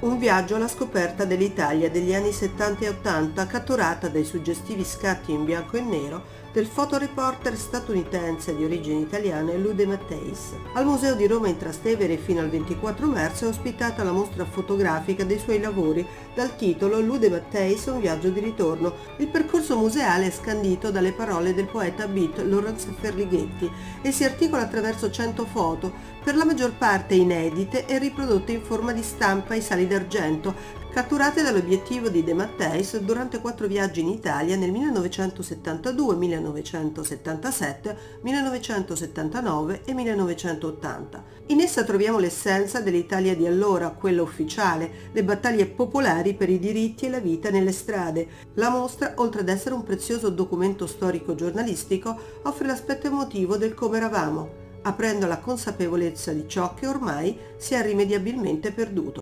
Un viaggio alla scoperta dell'Italia degli anni 70 e 80 catturata dai suggestivi scatti in bianco e nero del fotoreporter statunitense di origini italiane Lude Matteis. Al Museo di Roma in Trastevere fino al 24 marzo è ospitata la mostra fotografica dei suoi lavori dal titolo Lude Matteis un viaggio di ritorno. Il percorso museale è scandito dalle parole del poeta beat Lorenzo Ferlighetti e si articola attraverso 100 foto, per la maggior parte inedite e riprodotte in forma di stampa ai sali d'argento, catturate dall'obiettivo di De Matteis durante quattro viaggi in Italia nel 1972, 1977, 1979 e 1980. In essa troviamo l'essenza dell'Italia di allora, quella ufficiale, le battaglie popolari per i diritti e la vita nelle strade. La mostra, oltre ad essere un prezioso documento storico-giornalistico, offre l'aspetto emotivo del come eravamo, aprendo la consapevolezza di ciò che ormai si è irrimediabilmente perduto.